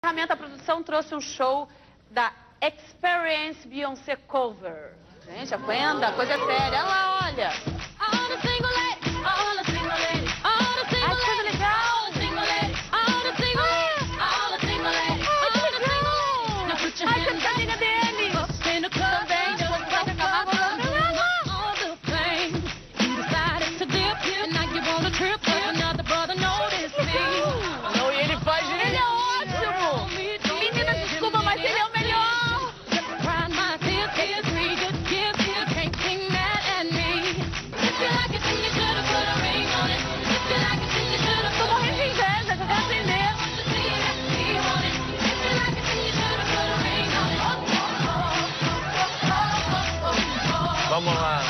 A produção trouxe um show da Experience Beyoncé Cover. Gente, aprenda, coisa é séria. Olha lá, olha. Ai, que legal. Ah! Ai, que 这么慢